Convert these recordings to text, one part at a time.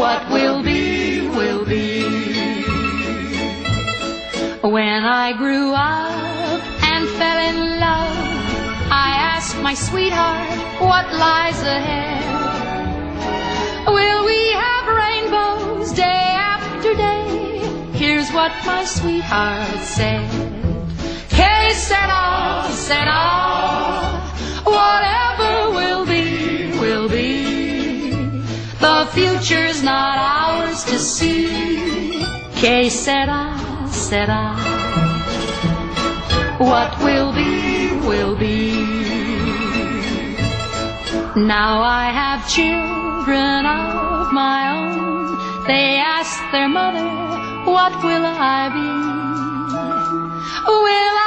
what will be, will be. When I grew up and fell in love, I asked my sweetheart what lies ahead. Will we have rainbows day after day? Here's what my sweetheart said. Que sera, sera, future's not ours to see. Que sera, sera, what will be, will be. Now I have children of my own. They ask their mother, What will I be? Will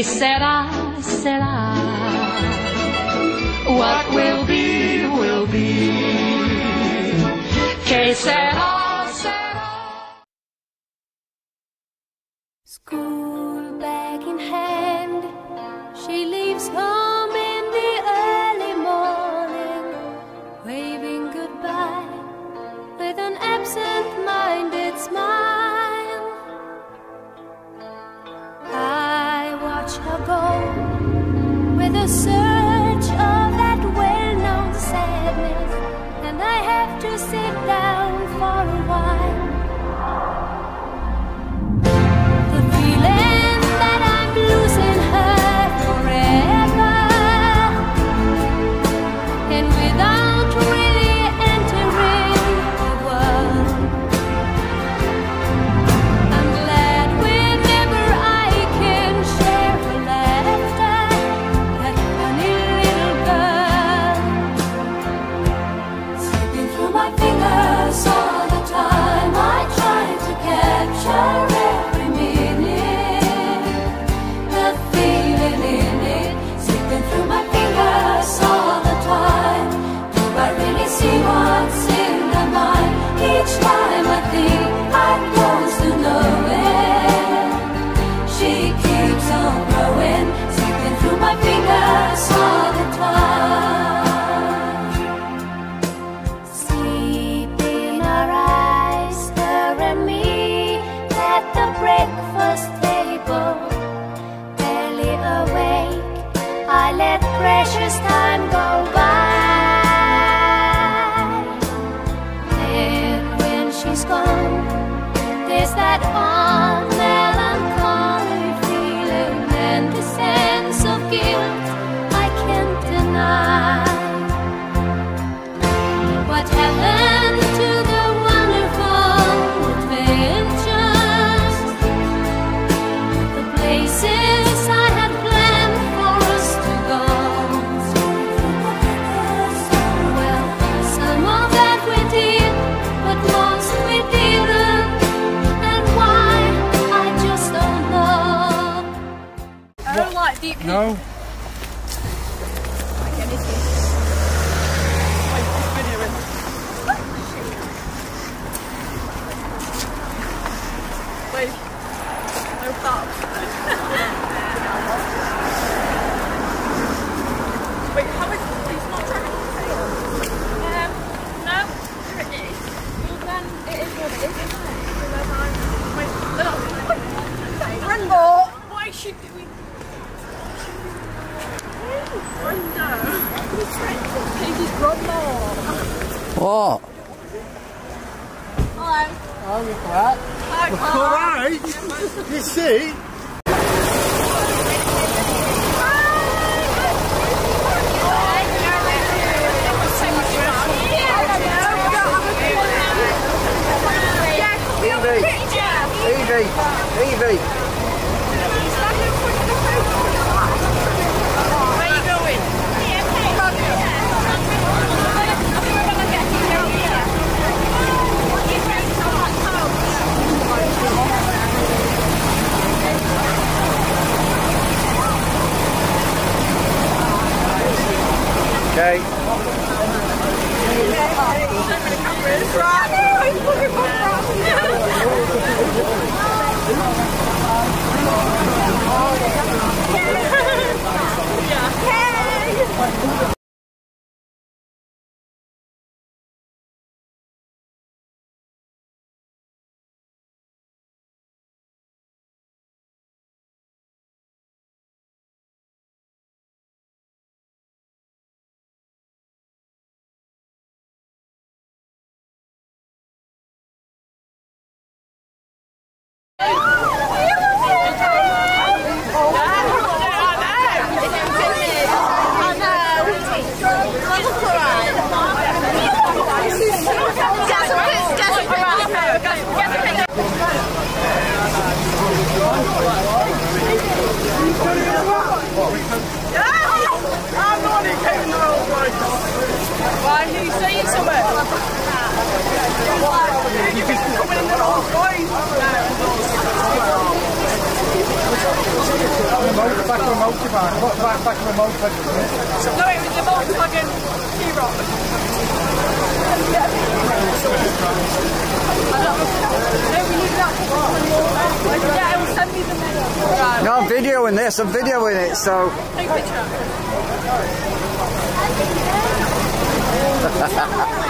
Que sera, sera, what will be, will be. Que precious time go no. Brenda! Why is she doing... Brenda! Katie's Brenda! What? Hello. Oh, you're flat. Hi, Carl. Alright. You see? Back to a motorbike. What back back to a motorbike? No, it was the Volkswagen T-Roc. Yeah, it will send the menu. No, I'm videoing this. I'm videoing it. So take a picture.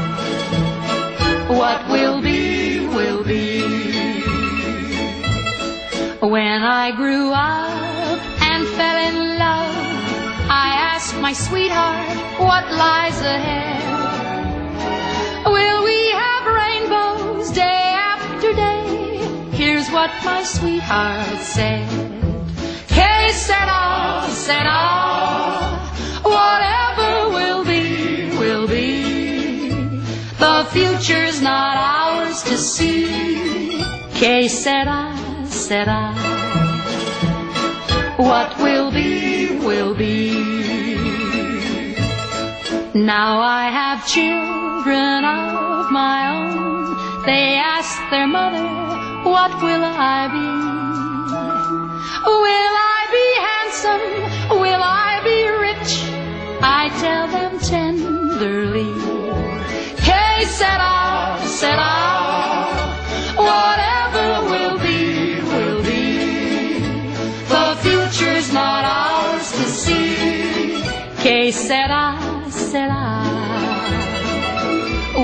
What will be, will be. When I grew up and fell in love, I asked my sweetheart what lies ahead. Will we have rainbows day after day? Here's what my sweetheart said. Que sera, sera. Future's not ours to see. Que sera, sera. What will be, will be. Now I have children of my own. They ask their mother, what will I be? Will I Que sera, sera. Whatever will be, will be. The future's not ours to see. Que sera, sera.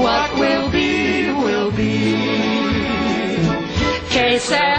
What will be, will be. Que sera,